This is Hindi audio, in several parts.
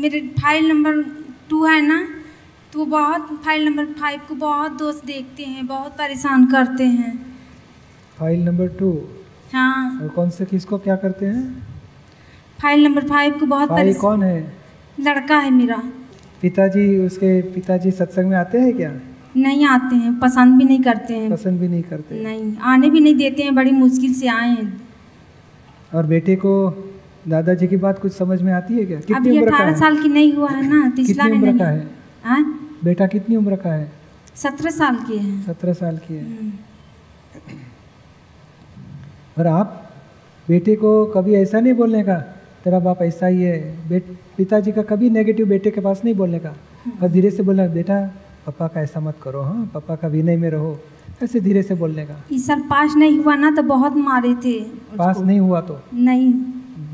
मेरे फ़ाइल नंबर टू है ना तो वो बहुत फ़ाइल नंबर फाइव को बहुत दोस्त देखते हैं बहुत परेशान करते हैं। फ़ाइल नंबर टू हाँ। और कौन से किसको क्या करते हैं? फ़ाइल नंबर फाइव को बहुत भाई परेशान कौन है? लड़का है मेरा। पिताजी उसके पिताजी सत्संग में आते हैं क्या? नहीं आते हैं पसंद भी नहीं करते हैं। पसंद भी नहीं करते। नहीं आने भी नहीं देते हैं बड़ी मुश्किल से आए हैं। और बेटे को दादाजी की बात कुछ समझ में आती है क्या? कितनी उम्र का अठारह है? साल की नहीं हुआ है ना तो कितनी उम्र नहीं का है? हाँ? बेटा कितनी उम्र का है? सत्रह साल की है। सत्रह साल की है। हम्म। और आप बेटे को कभी ऐसा नहीं बोलने का तेरा बाप ऐसा ही है। बेट पिताजी का कभी नेगेटिव बेटे के पास नहीं बोलने का। और धीरे से बोलना बेटा पापा का ऐसा मत करो हाँ पापा का विनय में रहो। ऐसे धीरे से बोलने का। इस साल पास नहीं हुआ ना तो बहुत मारे थे पास नहीं हुआ तो? नहीं।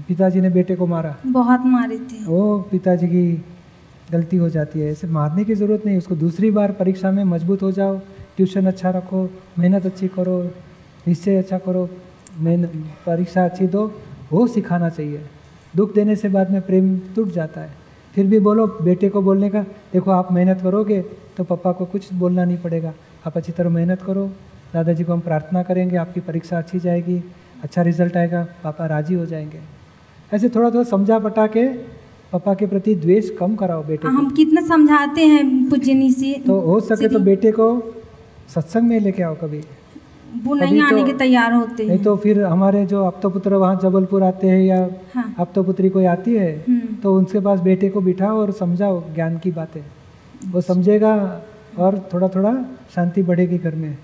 पिताजी ने बेटे को मारा। बहुत मारे थे। वो पिताजी की गलती हो जाती है। ऐसे मारने की ज़रूरत नहीं उसको दूसरी बार परीक्षा में मज़बूत हो जाओ ट्यूशन अच्छा रखो मेहनत अच्छी करो निश्चय अच्छा करो मेहनत परीक्षा अच्छी दो वो सिखाना चाहिए। दुख देने से बाद में प्रेम टूट जाता है। फिर भी बोलो बेटे को बोलने का देखो आप मेहनत करोगे तो पापा को कुछ बोलना नहीं पड़ेगा। आप अच्छी तरह मेहनत करो दादाजी को हम प्रार्थना करेंगे आपकी परीक्षा अच्छी जाएगी अच्छा रिज़ल्ट आएगा पापा राज़ी हो जाएँगे। ऐसे थोड़ा थोड़ा समझा बटा के पापा के प्रति द्वेष कम कराओ बेटे हम कितना समझाते हैं पूजनी से तो हो सके तो बेटे को सत्संग में लेके आओ कभी। वो नहीं आने तो- के तैयार होते नहीं तो फिर हमारे जो अपतोपुत्र वहाँ जबलपुर आते हैं या हाँ। अपतोपुत्री कोई आती है हम्म। तो उनके पास बेटे को बिठाओ और समझाओ ज्ञान की बातें। वो समझेगा और थोड़ा थोड़ा शांति बढ़ेगी घर में।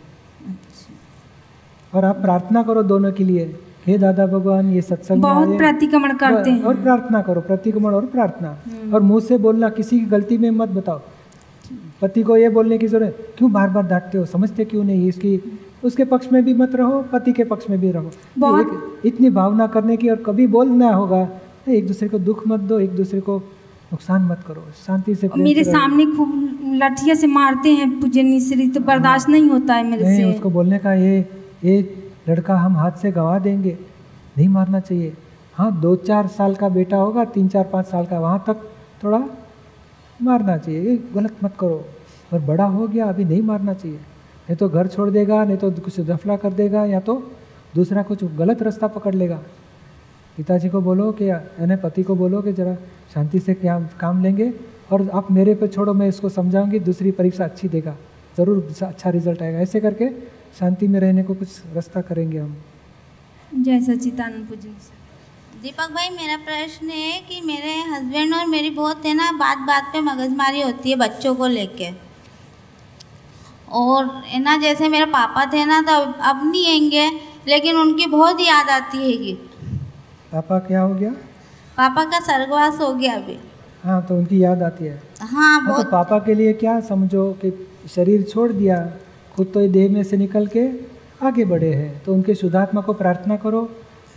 और आप प्रार्थना करो दोनों के लिए। हे दादा भगवान ये सत्संग बहुत प्रतिक्रमण करते हैं। और प्रार्थना करो प्रतिक्रमण और प्रार्थना। हम्म। और मुँह से बोलना किसी की गलती में मत बताओ। पति को ये बोलने की ज़रूरत क्यों बार बार डांटते हो? समझते क्यों नहीं? इसकी उसके पक्ष में भी मत रहो पति के पक्ष में भी रहो। बहुत- एक, इतनी भावना करने की और कभी बोलना होगा तो एक दूसरे को दुख मत दो एक दूसरे को नुकसान मत करो। शांति से मेरे सामने खूब लठिया से मारते हैं पूजनी श्री तो बर्दाश्त नहीं होता है मेरे से। उसको बोलने का ये ये लड़का हम हाथ से गवा देंगे। नहीं मारना चाहिए। हाँ दो चार साल का बेटा होगा तीन चार पाँच साल का, वहाँ तक थोड़ा मारना चाहिए। गलत मत करो। और बड़ा हो गया, अभी नहीं मारना चाहिए। नहीं तो घर छोड़ देगा, नहीं तो कुछ दफला कर देगा, या तो दूसरा कुछ गलत रास्ता पकड़ लेगा। पिताजी को बोलो कि, यानी पति को बोलो कि, जरा शांति से क्या काम लेंगे, और आप मेरे पे छोड़ो, मैं इसको समझाऊँगी, दूसरी परीक्षा अच्छी देगा। ज़रूर अच्छा रिज़ल्ट आएगा। ऐसे करके शांति में रहने को कुछ रास्ता करेंगे हम। जय सचिदानंद पूजनी दीपक भाई मेरा प्रश्न है कि मेरे हस्बैंड और मेरी बहुत है ना बात बात पे मगजमारी होती है बच्चों को लेके। और है ना जैसे मेरे पापा थे ना तो अब- नहीं आएँगे लेकिन उनकी बहुत याद आती है कि पापा क्या हो गया? पापा का स्वर्गवास हो गया अभी। हाँ तो उनकी याद आती है। हाँ हाँ तो पापा के लिए क्या समझो कि शरीर छोड़ दिया? खुद तो ये देह में से निकल के आगे बढ़े हैं। तो उनके शुद्धात्मा को प्रार्थना करो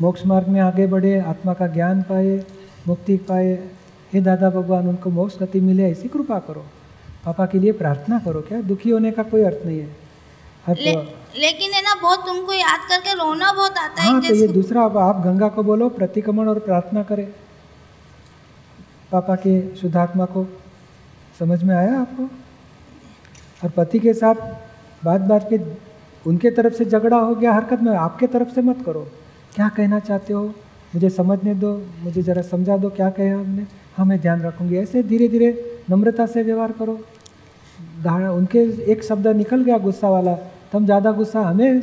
मोक्ष मार्ग में आगे बढ़े आत्मा का ज्ञान पाए मुक्ति पाए। हे दादा भगवान उनको मोक्ष गति मिले ऐसी कृपा करो। पापा के लिए प्रार्थना करो क्या दुखी होने का कोई अर्थ नहीं है? हर ले, लेकिन है ना बहुत तुमको याद करके रोना बहुत आता हाँ, है हाँ तो ये दूसरा अब आप गंगा को बोलो प्रतिक्रमण और प्रार्थना करें। पापा के शुद्धात्मा को समझ में आया आपको? और पति के साथ बात बात पे उनके तरफ़ से झगड़ा हो गया, हरकत में, आपके तरफ़ से मत करो। क्या कहना चाहते हो? मुझे समझने दो, मुझे ज़रा समझा दो क्या कहे हमने हाँ मैं ध्यान रखूँगी। ऐसे धीरे धीरे नम्रता से व्यवहार करो। धा- उनके एक शब्द निकल गया गुस्सा वाला तो हम ज़्यादा गुस्सा हमें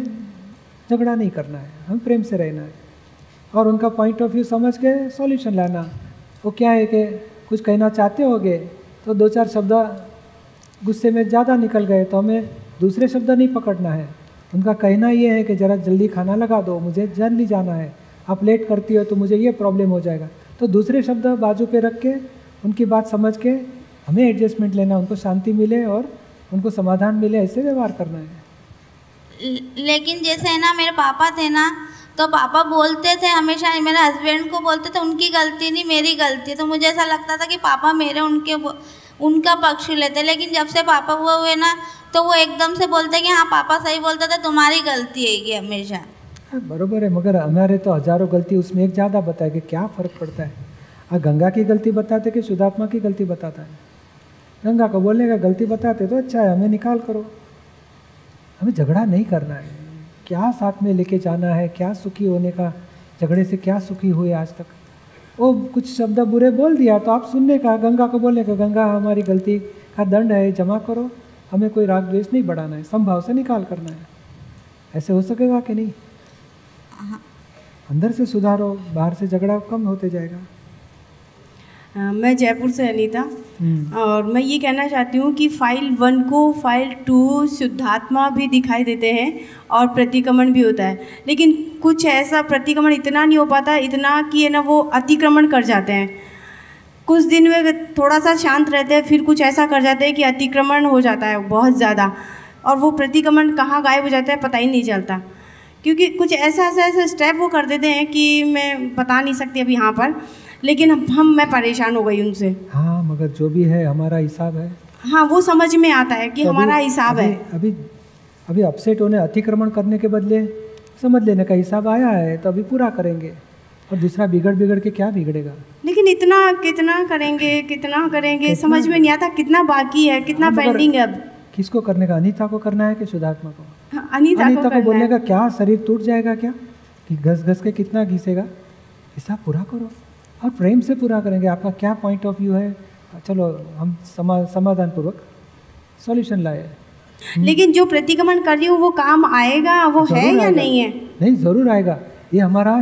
झगड़ा नहीं करना है, हमें प्रेम से रहना है। और उनका पॉइंट ऑफ़ व्यू समझ के सॉल्यूशन लाना। वो क्या है कि कुछ कहना चाहते होगे तो दो चार शब्द गुस्से में ज़्यादा निकल गए तो हमें दूसरे शब्द नहीं पकड़ना है। उनका कहना ये है कि ज़रा जल्दी खाना लगा दो, मुझे जल्दी जाना है। आप लेट करती हो तो मुझे ये प्रॉब्लम हो जाएगा। तो दूसरे शब्द बाजू पे रख के, उनकी बात समझ के हमें एडजस्टमेंट लेना, उनको शांति मिले और उनको समाधान मिले, ऐसे व्यवहार करना है। लेकिन जैसे है ना, मेरे पापा थे ना तो पापा बोलते थे हमेशा, मेरे हस्बैंड को बोलते थे, उनकी गलती नहीं, मेरी गलती तो मुझे ऐसा लगता था कि पापा मेरे उनके उनका पक्ष लेते लेकिन जब से पापा हुए हुए ना तो वो एकदम से बोलते कि हाँ पापा सही बोलते थे तुम्हारी गलती है ये हमेशा. हाँ, बरोबर है मगर हमारे तो हज़ारों गलती उसमें एक ज़्यादा बताए कि क्या फ़र्क पड़ता है। और गंगा की गलती बताते कि शुद्धात्मा की गलती बताता है? गंगा को बोलने का गलती बताते तो अच्छा है हमें निकाल करो। हमें झगड़ा नहीं करना है। क्या साथ में लेके जाना है क्या सुखी होने का झगड़े से क्या सुखी हुए आज तक? वो कुछ शब्द बुरे बोल दिया तो आप सुनने का गंगा को बोलने का गंगा हमारी गलती का दंड है जमा करो। हमें कोई राग द्वेष नहीं बढ़ाना है संभाव से निकाल करना है। ऐसे हो सकेगा कि नहीं? अंदर से सुधारो बाहर से झगड़ा कम होते जाएगा। मैं जयपुर से अनीता। हम्म, और मैं ये कहना चाहती हूँ कि फ़ाइल वन को फ़ाइल टू शुद्धात्मा भी दिखाई देते हैं और प्रतिक्रमण भी होता है। लेकिन कुछ ऐसा प्रतिक्रमण इतना नहीं हो पाता इतना कि है ना वो अतिक्रमण कर जाते हैं। कुछ दिन में थोड़ा सा शांत रहते हैं फिर कुछ ऐसा कर जाते हैं कि अतिक्रमण हो जाता है बहुत ज़्यादा। और वो प्रतिक्रमण कहाँ गायब हो जाता है पता ही नहीं चलता। क्योंकि कुछ ऐसा ऐसा ऐसा स्टेप वो कर देते हैं कि मैं बता नहीं सकती अभी यहाँ पर लेकिन हम हम मैं परेशान हो गई उनसे। हाँ मगर जो भी है हमारा हिसाब है। हाँ वो समझ में आता है कि तो हमारा हिसाब है। अभी अभी अभी अपसेट होने अतिक्रमण करने के बदले समझ लेने का हिसाब आया है तो अभी पूरा करेंगे। और दूसरा बिगड़ बिगड़ के क्या बिगड़ेगा? लेकिन इतना कितना करेंगे कितना करेंगे कितना? समझ में नहीं आता कितना बाकी है कितना हाँ, पेंडिंग है अब। किसको करने का अनीता को करना है कि शुद्धात्मा को? हाँ, अनीता, अनीता को को बोलने का क्या शरीर टूट जाएगा क्या? कि घस घस के कितना घिसेगा? हिसाब पूरा करो और प्रेम से पूरा करेंगे। आपका क्या पॉइंट ऑफ़ व्यू है? चलो हम समा समाधान पूर्वक सॉल्यूशन लाए लेकिन जो प्रतिक्रमण कर रही हूँ वो काम आएगा? वो है या आएगा। नहीं है? नहीं ज़रूर आएगा। ये हमारा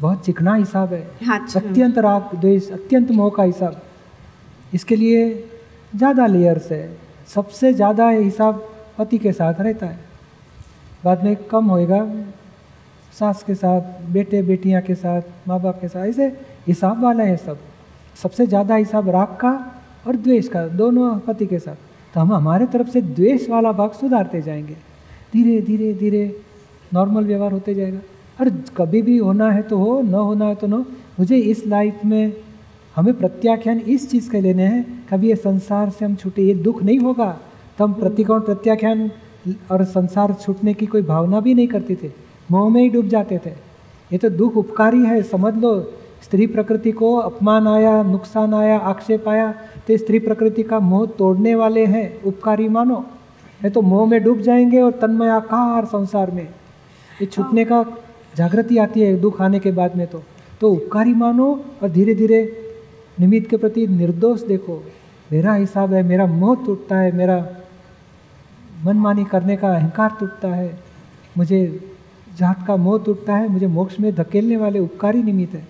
बहुत चिकना हिसाब है। हाँ, अच्छा। अत्यंत राग द्वेष अत्यंत मोह का हिसाब। इसके लिए ज़्यादा लेयर्स है। सबसे ज़्यादा हिसाब पति के साथ रहता है। बाद में कम होएगा सास के साथ बेटे बेटियाँ के साथ माँ बाप के साथ ऐसे हिसाब वाला है सब। सबसे ज़्यादा हिसाब राग का और द्वेष का दोनों पति के साथ। तो हम हमारे तरफ़ से द्वेष वाला भाग सुधारते जाएँगे। धीरे धीरे धीरे नॉर्मल व्यवहार होते जाएगा। और कभी भी होना है तो हो, न होना है तो न मुझे इस लाइफ में हमें प्रत्याख्यान इस चीज़ के लेने हैं कभी ये संसार से हम छूटे, ये दुख नहीं होगा। तो हम प्रतिकोण, प्रत्याख्यान और संसार छूटने की कोई भावना भी नहीं करते थे। मोह में ही डूब जाते थे। ये तो दुख उपकारी है, समझ लो। स्त्री प्रकृति को अपमान आया, नुकसान आया, आक्षेप आया तो स्त्री प्रकृति का मोह तोड़ने वाले हैं। उपकारी मानो। ये तो मोह में डूब जाएँगे और तन्मय आकार संसार में। ये छूटने का जागृति आती है दुख आने के बाद में तो। तो उपकारी मानो और धीरे धीरे निमित्त के प्रति निर्दोष देखो। मेरा हिसाब है मेरा मोह टूटता है मेरा मनमानी करने का अहंकार टूटता है। मुझे जात का मोह टूटता है मुझे मोक्ष में धकेलने वाले उपकारी निमित्त है।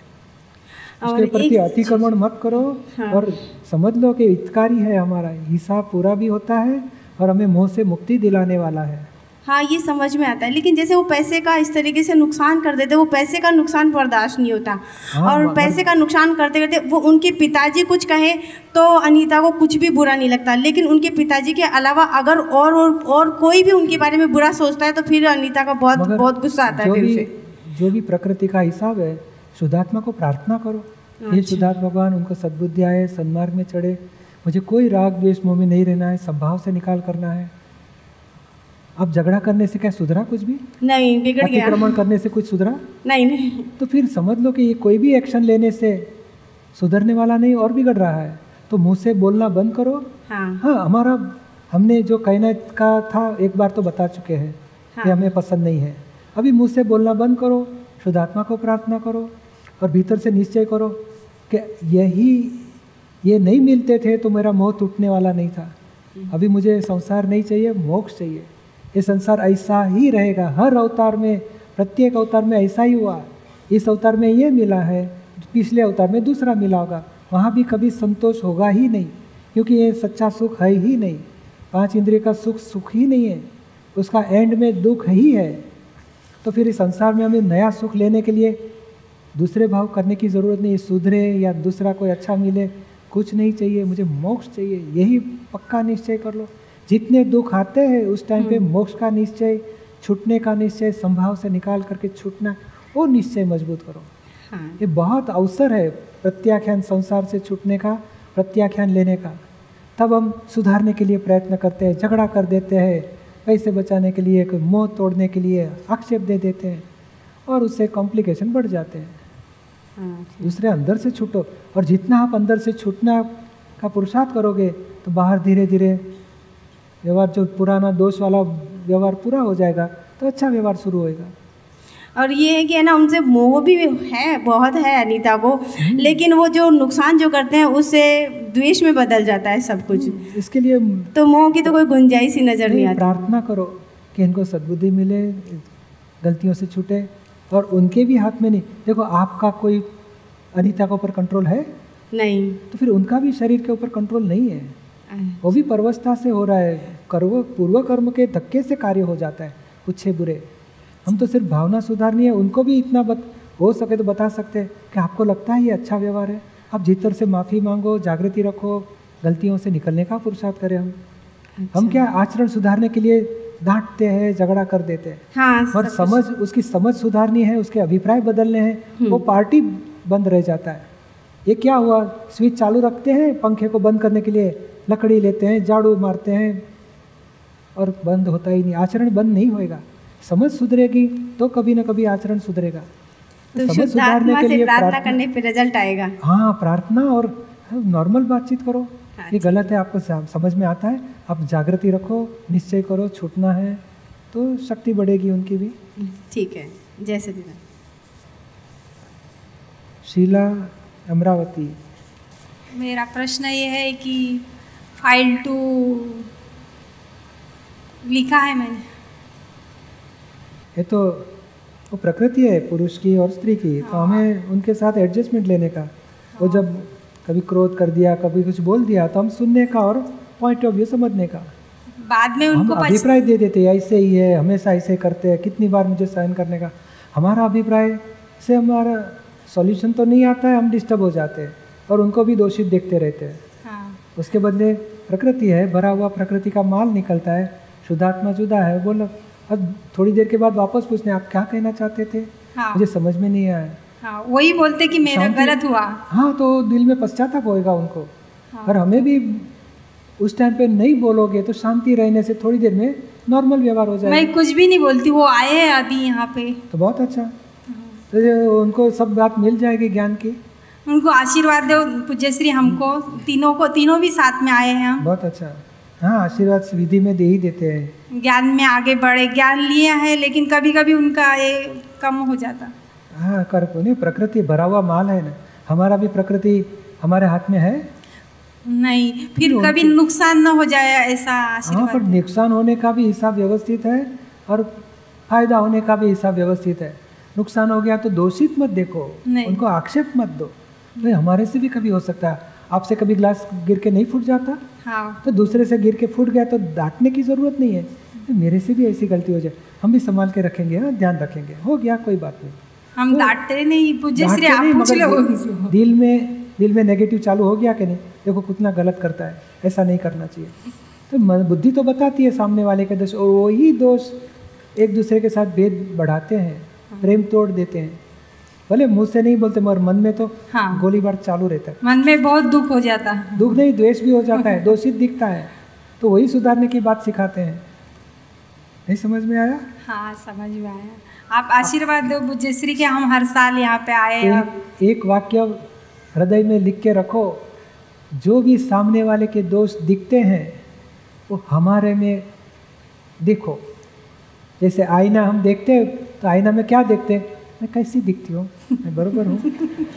उसके प्रति अतिक्रमण मत करो हाँ। और समझ लो कि हितकारी है हमारा। हिसाब पूरा भी होता है और हमें मोह से मुक्ति दिलाने वाला है। हाँ ये समझ में आता है। लेकिन जैसे वो पैसे का इस तरीके से नुकसान कर देते वो पैसे का नुकसान बर्दाश्त नहीं होता। हाँ, और पैसे का नुकसान करते करते वो उनके पिताजी कुछ कहें तो अनीता को कुछ भी बुरा नहीं लगता। लेकिन उनके पिताजी के अलावा अगर और और, और कोई भी उनके बारे में बुरा सोचता है तो फिर अनीता का बहुत बहुत गुस्सा आता है जो फिर भी जो भी प्रकृति का हिसाब है शुद्धात्मा को प्रार्थना करो। ये अच्छा। शुद्धात्मा भगवान उनको सद्बुद्धि आए सन्मार्ग में चढ़े। मुझे कोई राग द्वेष मोह में नहीं रहना है संभाव से निकाल करना है। अब झगड़ा करने से क्या सुधरा कुछ भी? नहीं बिगड़ गया। अतिक्रमण करने से कुछ सुधरा? नहीं नहीं। तो फिर समझ लो कि ये कोई भी एक्शन लेने से सुधरने वाला नहीं और बिगड़ रहा है। तो मुँह से बोलना बंद करो। हाँ। हाँ हमारा हमने जो कहने का था एक बार तो बता चुके हैं कि हाँ। हमें पसंद नहीं है। अभी मुँह से बोलना बंद करो शुद्धात्मा को प्रार्थना करो और भीतर से निश्चय करो कि यही ये नहीं मिलते थे तो मेरा मोह टूटने वाला नहीं था। अभी मुझे संसार नहीं चाहिए मोक्ष चाहिए। ये संसार ऐसा ही रहेगा। हर अवतार में, प्रत्येक अवतार में ऐसा ही हुआ। इस अवतार में ये मिला है, पिछले अवतार में दूसरा मिला होगा। वहाँ भी कभी संतोष होगा ही नहीं, क्योंकि ये सच्चा सुख है ही नहीं। पाँच इंद्रिय का सुख सुख ही नहीं है, उसका एंड में दुख ही है। तो फिर इस संसार में हमें नया सुख लेने के लिए दूसरे भाव करने की ज़रूरत नहीं। सुधरे या दूसरा कोई अच्छा मिले, कुछ नहीं चाहिए, मुझे मोक्ष चाहिए, यही पक्का निश्चय कर लो। जितने दुख आते हैं उस टाइम पे मोक्ष का निश्चय छूटने का निश्चय संभाव से निकाल करके छूटना वो निश्चय मज़बूत करो। हाँ। ये बहुत अवसर है प्रत्याख्यान संसार से छूटने का प्रत्याख्यान लेने का। तब हम सुधारने के लिए प्रयत्न करते हैं झगड़ा कर देते हैं पैसे बचाने के लिए कोई मोह तोड़ने के लिए आक्षेप दे देते हैं और उससे कॉम्प्लिकेशन बढ़ जाते हैं। हाँ दूसरे अंदर से छूटो और जितना आप अंदर से छूटना का पुरुषार्थ करोगे तो बाहर धीरे धीरे व्यवहार जो पुराना दोष वाला व्यवहार पूरा हो जाएगा तो अच्छा व्यवहार शुरू होएगा। और ये है कि है ना उनसे मोह भी है बहुत है अनीता को लेकिन वो जो नुकसान जो करते हैं उससे द्वेष में बदल जाता है सब कुछ। इसके लिए तो मोह की तो कोई गुंजाइश ही नज़र नहीं नहीं, आती। प्रार्थना करो कि इनको सद्बुद्धि मिले गलतियों से छूटे और उनके भी हाथ में नहीं। देखो आपका कोई अनीता के ऊपर कंट्रोल है? नहीं। तो फिर उनका भी शरीर के ऊपर कंट्रोल नहीं है। वो भी परवस्था से हो रहा है। कर्व पूर्व कर्म के धक्के से कार्य हो जाता है अच्छे बुरे। हम तो सिर्फ़ भावना सुधारनी है उनको भी इतना बत, हो सके तो बता सकते हैं कि आपको लगता है ये अच्छा व्यवहार है। आप भीतर से माफ़ी मांगो जागृति रखो गलतियों से निकलने का पुरुषार्थ करें हम। अच्छा। हम क्या आचरण सुधारने के लिए डांटते हैं झगड़ा कर देते हैं? हाँ और समझ उसकी समझ सुधारनी है उसके अभिप्राय बदलने हैं वो पार्टी बंद रह जाता है। ये क्या हुआ? स्विच चालू रखते हैं पंखे को बंद करने के लिए? लकड़ी लेते हैं झाड़ू मारते हैं और बंद होता ही नहीं आचरण बंद नहीं होएगा। समझ सुधरेगी तो कभी ना कभी आचरण सुधरेगा। तो समझ सुधारने के लिए प्रार्थना करने पे रिज़ल्ट आएगा। हाँ प्रार्थना और नॉर्मल बातचीत करो। हाँ ये गलत है आपको समझ में आता है। आप जागृति रखो निश्चय करो छूटना है तो शक्ति बढ़ेगी उनकी भी। ठीक है जय सचिदानंद। शीला अमरावती। मेरा प्रश्न ये है कि फ़ाइल टू लिखा है मैंने। ये तो वो प्रकृति है पुरुष की और स्त्री की। तो हमें उनके साथ एडजस्टमेंट लेने का। वो जब कभी क्रोध कर दिया कभी कुछ बोल दिया तो हम सुनने का और पॉइंट ऑफ़ व्यू समझने का। बाद में उनको अभिप्राय दे देते हैं ऐसे ही है हमेशा ऐसे करते हैं कितनी बार मुझे सहन करने का। हमारा अभिप्राय से हमारा सॉल्यूशन तो नहीं आता है हम डिस्टर्ब हो जाते हैं और उनको भी दोषित देखते रहते हैं हाँ। उसके बदले प्रकृति है भरा हुआ प्रकृति का माल निकलता है शुद्धात्मा जुदा है। बोलो अब थोड़ी देर के बाद वापस पूछने आप क्या कहना चाहते थे? हाँ। मुझे समझ में नहीं आया। हाँ वही बोलते कि मेरा गलत हुआ। हाँ तो दिल में पश्चाताप होएगा उनको। हाँ। और हमें भी उस टाइम पे नहीं बोलोगे तो शांति रहने से थोड़ी देर में नॉर्मल व्यवहार हो जाएगा। मैं कुछ भी नहीं बोलती वो आए हैं अभी यहाँ पे। तो बहुत अच्छा। तो उनको सब बात मिल जाएगी ज्ञान की। उनको आशीर्वाद दो पूज्यश्री हमको तीनों को तीनों भी साथ में आए हैं। हम बहुत अच्छा। हाँ आशीर्वाद विधि में दे ही देते हैं। ज्ञान में आगे बढ़े ज्ञान लिया है लेकिन कभी कभी उनका ये कम हो जाता। हाँ कर को नहीं प्रकृति भरा हुआ माल है ना। हमारा भी प्रकृति हमारे हाथ में है? नहीं फिर कभी नुकसान न हो जाए ऐसा हाँ पर नुकसान होने का भी हिसाब व्यवस्थित है और फ़ायदा होने का भी हिसाब व्यवस्थित है। नुकसान हो गया तो दोषित मत देखो। उनको आक्षेप मत दो। भाई हमारे से भी कभी हो सकता है। आपसे कभी ग्लास गिर के नहीं फूट जाता? हाँ। तो दूसरे से गिर के फूट गया तो डांटने की ज़रूरत नहीं है। तो मेरे से भी ऐसी गलती हो जाए। हम भी संभाल के रखेंगे हाँ ध्यान रखेंगे। हो गया कोई बात नहीं। हम तो- डांटते नहीं डांटते आप नहीं, पूछ लो। दिल- में दिल में नेगेटिव चालू हो गया कि नहीं? देखो कितना गलत करता है। ऐसा नहीं करना चाहिए। तो बुद्धि तो बताती है सामने वाले के दोष और वही दोष एक दूसरे के साथ भेद बढ़ाते हैं। प्रेम तोड़ देते हैं। भले मुँह से नहीं बोलते मगर मन में तो हाँ। गोलीबार चालू रहता है। मन में बहुत दुख हो जाता है। दुख नहीं द्वेष भी हो जाता है दोषित दिखता है। तो वही सुधारने की बात सिखाते हैं। नहीं समझ में आया? हाँ समझ में आया। आप आशीर्वाद दो पूज्यश्री के हम हर साल यहाँ पे आए हैं। एक, एक वाक्य हृदय में लिख के रखो जो भी सामने वाले के दोष दिखते हैं वो हमारे में देखो। जैसे आईना हम देखते हैं तो आईना में क्या देखते हैं? मैं कैसी दिखती हूँ? मैं बराबर हूँ।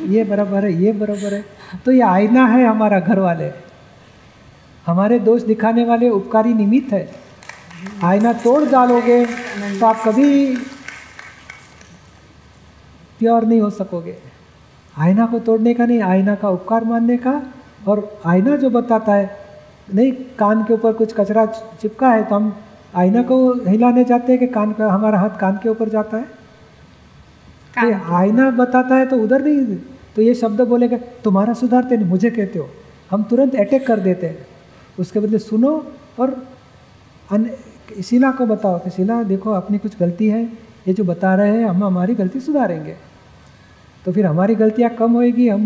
ये बराबर है, ये बराबर है। तो ये आईना है हमारा घर वाले। हमारे दोष दिखाने वाले उपकारी निमित्त है। आईना तोड़ डालोगे तो आप कभी प्योर नहीं हो सकोगे। आईना को तोड़ने का नहीं, आईना का उपकार मानने का। और आईना जो बताता है, नहीं, कान के ऊपर कुछ कचरा चिपका है तो हम आईना को हिलाने जाते हैं कि कान का, हमारा हाथ कान के ऊपर जाता है। ये आईना बताता है तो उधर नहीं तो ये शब्द बोलेगा तुम्हारा सुधारते नहीं मुझे कहते हो। हम तुरंत अटैक कर देते हैं। उसके बदले सुनो और अन शीला को बताओ कि शिला देखो अपनी कुछ गलती है ये जो बता रहे हैं हम हमारी गलती सुधारेंगे। तो फिर हमारी गलतियाँ कम होएगी हम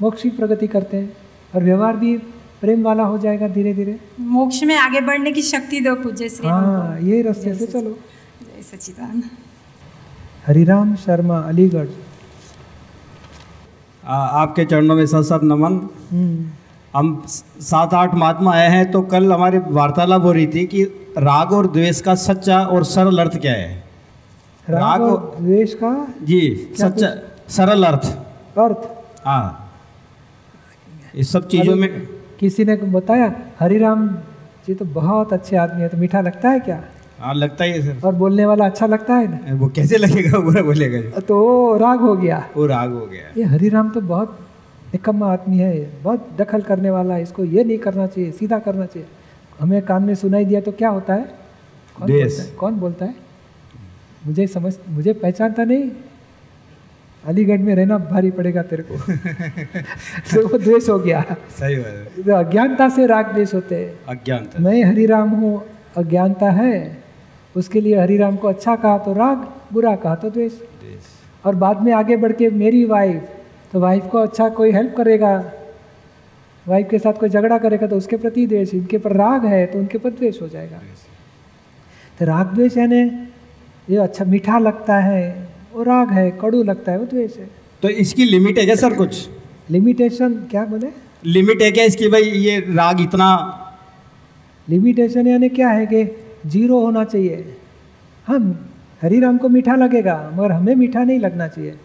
मोक्ष की प्रगति करते हैं और व्यवहार भी प्रेम वाला हो जाएगा धीरे धीरे मोक्ष में आगे बढ़ने की शक्ति दो पूज्यश्री हमको हाँ ये रास्ते से चलो। जय सच्चिदानंद। हरिराम शर्मा अलीगढ़। आपके चरणों में सब सब नमन। हम्म, हम सात आठ महात्मा आए हैं तो कल हमारी वार्तालाप हो रही थी कि राग और द्वेष का सच्चा और सरल अर्थ क्या है? राग राग और और- द्वेष का जी सच्चा सरल अर्थ। अर्थ। हाँ। इस सब चीज़ों में किसी ने बताया हरिराम जी तो बहुत अच्छे आदमी है तो मीठा लगता है क्या? हाँ लगता ही है सर। और बोलने वाला अच्छा लगता है ना? वो कैसे लगेगा? बुरा बोलेगा। तो वो राग हो गया। वो राग हो गया। ये हरिराम तो बहुत निकम्मा आदमी है बहुत दखल करने वाला है इसको ये नहीं करना चाहिए सीधा करना चाहिए। हमें कान में सुनाई दिया तो क्या होता है? कौन बोलता है? कौन बोलता है? मुझे समझ मुझे पहचानता नहीं। अलीगढ़ में रहना भारी पड़ेगा तेरे को। तो वो द्वेष हो गया। सही बात है। तो अज्ञानता से राग द्वेष होते हैं। अज्ञानता मैं हरिराम हूँ अज्ञानता है। उसके लिए हरिराम को अच्छा कहा तो राग बुरा कहा तो द्वेष। और बाद में आगे बढ़ के मेरी वाइफ तो वाइफ को अच्छा कोई हेल्प करेगा? वाइफ के साथ कोई झगड़ा करेगा तो उसके प्रति द्वेष इनके पर राग है तो उनके पर द्वेष हो जाएगा। तो राग द्वेष यानी ये अच्छा मीठा लगता है वो राग है कड़ू लगता है वो द्वेष है। तो इसकी लिमिट है क्या सर कुछ? लिमिटेशन क्या बोले? लिमिट है क्या इसकी? भाई ये राग इतना लिमिटेशन यानी क्या है कि ज़ीरो होना चाहिए। हम हरिराम को मीठा लगेगा मगर हमें मीठा नहीं लगना चाहिए।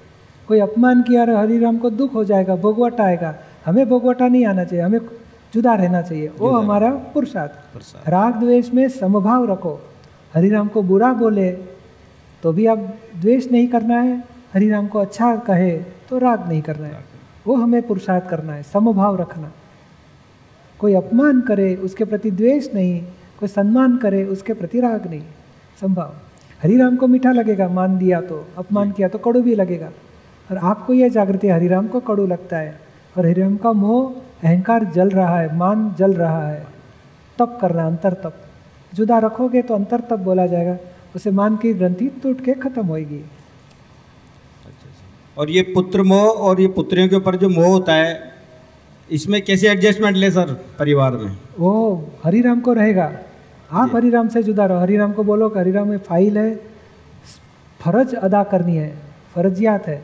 कोई अपमान किया और हरिराम को दुख हो जाएगा भोगवटा आएगा। हमें भोगवटा नहीं आना चाहिए हमें जुदा रहना चाहिए। वो हमारा पुरुषार्थ। राग द्वेष में समभाव रखो। हरिराम को बुरा बोले तो भी आप द्वेष नहीं करना है। हरिराम को अच्छा कहे तो राग नहीं करना है। वो हमें पुरुषार्थ करना है समभाव रखना। कोई अपमान करे उसके प्रति द्वेष नहीं कोई सम्मान करे उसके प्रति राग नहीं। संभाव। हरिराम को मीठा लगेगा मान दिया तो अपमान किया तो कड़ू भी लगेगा। और आपको यह जागृति है हरिराम को कड़ू लगता है। और हरिराम का मोह अहंकार जल रहा है मान जल रहा है। तप करना अंतर तप। जुदा रखोगे तो अंतर तप बोला जाएगा। उसे मान की ग्रंथि टूट के खत्म होएगी। और ये पुत्र मोह और ये पुत्रियों के ऊपर जो मोह होता है इसमें कैसे एडजस्टमेंट ले सर परिवार में? वो हरिराम को रहेगा। आप हरिराम से जुदा रहो। हरिराम को बोलो कि हरिराम में फ़ाइल है फ़र्ज़ अदा करनी है फर्जियात है।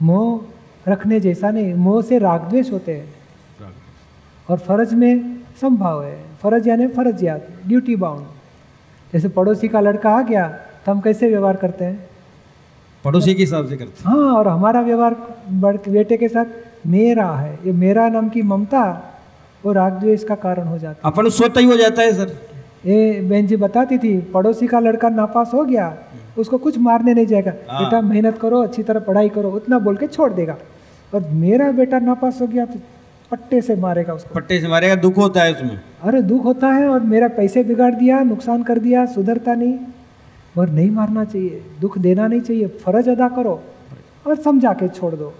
मोह रखने जैसा नहीं मोह से राग द्वेष होते हैं। और फ़र्ज़ में संभाव है। फ़र्ज़ यानी फर्जियात ड्यूटी बाउंड जैसे पड़ोसी का लड़का आ गया तो हम कैसे व्यवहार करते हैं? पड़ोसी के हिसाब से करते हैं। हाँ और हमारा व्यवहार बेटे के साथ मेरा है। ये मेरा नाम की ममता और राग द्वेष का कारण हो जाता हैं। अपन स्वतः ही हो जाता है सर। है ये बहन जी बताती थी पड़ोसी का लड़का नापास हो गया उसको कुछ मारने नहीं जाएगा। हाँ। बेटा मेहनत करो अच्छी तरह पढ़ाई करो उतना बोल के छोड़ देगा। और मेरा बेटा नापास हो गया तो पट्टे से मारेगा उसको। पट्टे से मारेगा दुख होता है उसमें। अरे दुख होता है और मेरा पैसे बिगाड़ दिया नुकसान कर दिया सुधरता नहीं। और नहीं मारना चाहिए दुख देना नहीं चाहिए फ़र्ज़ अदा करो और समझा के छोड़ दो।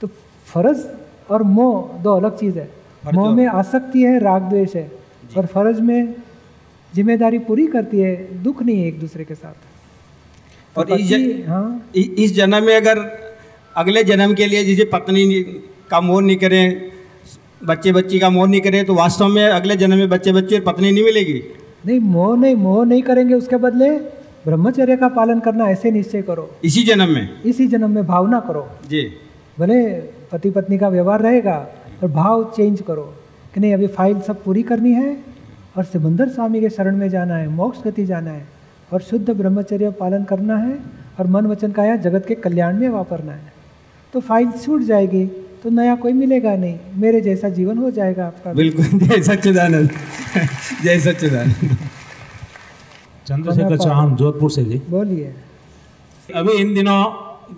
तो फ़र्ज़ और मोह दो अलग चीज़ है। मोह में आसक्ति है राग द्वेष है। और फ़र्ज़ में ज़िम्मेदारी पूरी करती है दुख नहीं है एक दूसरे के साथ। और तो इस पति- ज- हाँ। इस जन्म में अगर अगले जन्म के लिए जिसे पत्नी का मोह नहीं करें बच्चे बच्ची का मोह नहीं करें तो वास्तव में अगले जन्म में बच्चे बच्ची और पत्नी नहीं मिलेगी? नहीं मोह नहीं मोह नहीं करेंगे उसके बदले ब्रह्मचर्य का पालन करना ऐसे निश्चय करो। इसी जन्म में? इसी जन्म में भावना करो। जी। भले पति पत्नी का व्यवहार रहेगा और भाव चेंज करो कि नहीं अभी फ़ाइल सब पूरी करनी है और सिमंदर स्वामी के शरण में जाना है मोक्ष गति जाना है और शुद्ध ब्रह्मचर्य पालन करना है और मन वचन काया जगत के कल्याण में वापरना है। तो फ़ाइल छूट जाएगी तो नया कोई मिलेगा नहीं। मेरे जैसा जीवन हो जाएगा आपका। बिल्कुल जय सच्चिदानंद। जय सच्चिदानंद। चंद्रशेखर चौहान जोधपुर से जी। बोलिए। अभी इन दिनों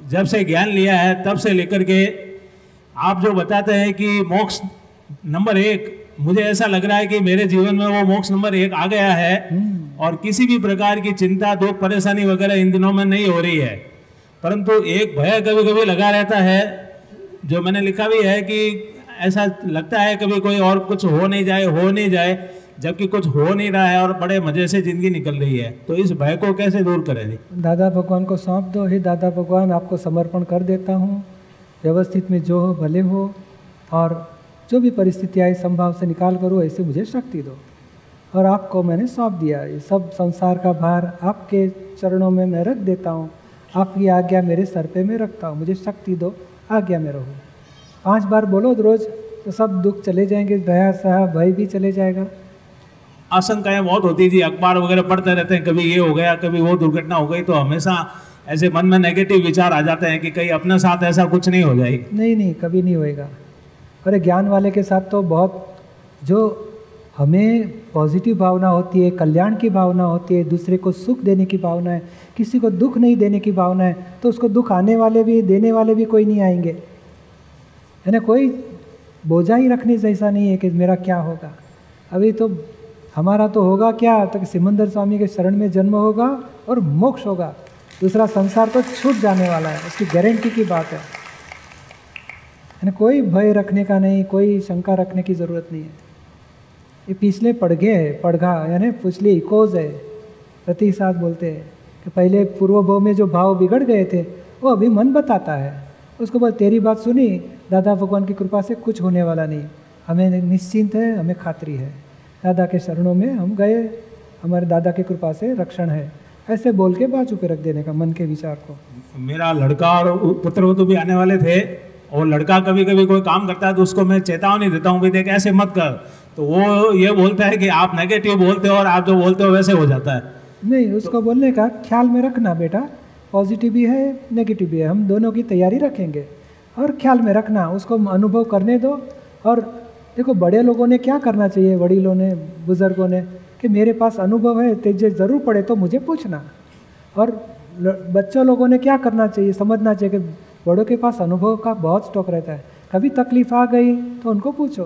जब से ज्ञान लिया है तब से लेकर के आप जो बताते हैं कि मोक्ष नंबर एक मुझे ऐसा लग रहा है कि मेरे जीवन में वो मोक्ष नंबर एक आ गया है और किसी भी प्रकार की चिंता दुख परेशानी वगैरह इन दिनों में नहीं हो रही है। परंतु एक भय कभी कभी लगा रहता है जो मैंने लिखा भी है कि ऐसा लगता है कभी कोई और कुछ हो नहीं जाए हो नहीं जाए जबकि कुछ हो नहीं रहा है और बड़े मज़े से ज़िंदगी निकल रही है। तो इस भय को कैसे दूर करें? दादा भगवान को सौंप दो। हे दादा भगवान आपको समर्पण कर देता हूँ। व्यवस्थित में जो हो भले हो और जो भी परिस्थिति आए संभाव से निकाल करो ऐसे मुझे शक्ति दो। और आपको मैंने सौंप दिया। ये सब संसार का भार आपके चरणों में मैं रख देता हूँ। आपकी आज्ञा मेरे सर पे मैं रखता हूँ। मुझे शक्ति दो आज्ञा में रहो। पाँच बार बोलो रोज तो सब दुख चले जाएँगे। दया सहा भय भी चले जाएगा। आशंकाएँ बहुत होती थी अखबार वगैरह पढ़ते रहते हैं। कभी ये हो गया कभी वो दुर्घटना हो गई तो हमेशा ऐसे मन में नेगेटिव विचार आ जाते हैं कि कहीं अपने साथ ऐसा कुछ नहीं हो जाए नहीं नहीं कभी नहीं होएगा। अरे ज्ञान वाले के साथ तो बहुत, जो हमें पॉजिटिव भावना होती है, कल्याण की भावना होती है, दूसरे को सुख देने की भावना है, किसी को दुख नहीं देने की भावना है तो उसको दुख आने वाले भी, देने वाले भी कोई नहीं आएँगे। है ना? कोई बोझा ही रखने जैसा नहीं है कि मेरा क्या होगा। अभी तो हमारा तो होगा क्या? तो सिमंदर स्वामी के शरण में जन्म होगा और मोक्ष होगा। दूसरा संसार तो छूट जाने वाला है, उसकी गारंटी की बात है। है ना कोई भय रखने का नहीं, कोई शंका रखने की ज़रूरत नहीं है। ये पिछले पड़गे है, पड़घा, यानी पिछले इकोज है। प्रतिसाद बोलते हैं कि पहले पूर्व भाव में जो भाव बिगड़ गए थे, वो अभी मन बताता है। उसके बाद तेरी बात सुनी? दादा भगवान की कृपा से कुछ होने वाला नहीं। हमें निश्चिंत है, हमें खातरी है। दादा के शरणों में हम गए, हमारे दादा की कृपा से रक्षण है। ऐसे बोल के बाजू पे रख देने का मन के विचार को। मेरा लड़का और पुत्र वो तो भी आने वाले थे। और लड़का कभी कभी कोई काम करता है तो उसको मैं चेतावनी देता हूँ भाई देख ऐसे मत कर। तो वो ये बोलता है कि आप नेगेटिव बोलते हो और आप जो बोलते हो वैसे हो जाता है। नहीं उसको तो, बोलने का ख्याल में रखना बेटा। पॉजिटिव भी है नेगेटिव भी है। हम दोनों की तैयारी रखेंगे। और ख्याल में रखना उसको अनुभव करने दो। और देखो बड़े लोगों ने क्या करना चाहिए? वडीलों ने बुज़ुर्गों ने कि मेरे पास अनुभव है तेजे ज़रूर पड़े तो मुझे पूछना। और बच्चों लोगों ने क्या करना चाहिए? समझना चाहिए कि बड़ों के पास अनुभव का बहुत स्टॉक रहता है। कभी तकलीफ़ आ गई तो उनको पूछो।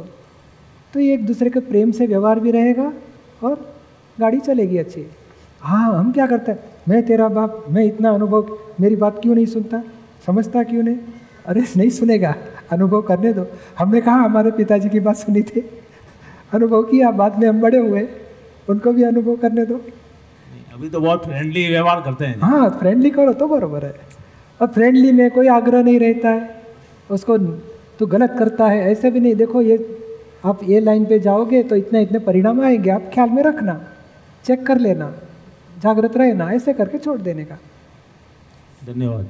तो ये एक दूसरे के प्रेम से व्यवहार भी रहेगा और गाड़ी चलेगी अच्छी। हाँ हम क्या करते हैं? मैं तेरा बाप मैं इतना अनुभव मेरी बात क्यों नहीं सुनता? समझता क्यों नहीं? अरे नहीं सुनेगा। अनुभव करने दो। हमने कहा हमारे पिताजी की बात सुनी थी। अनुभव किया बाद में हम बड़े हुए। उनको भी अनुभव करने दो। अभी तो बहुत फ्रेंडली व्यवहार करते हैं। हाँ फ्रेंडली करो तो बरोबर है। अब फ्रेंडली में कोई आग्रह नहीं रहता है। उसको तो गलत करता है। ऐसे भी नहीं, देखो ये, आप ये लाइन पे जाओगे तो इतने इतने परिणाम आएँगे। आप ख्याल में रखना चेक कर लेना, जागृत रहना, ऐसे करके छोड़ देने का। धन्यवाद।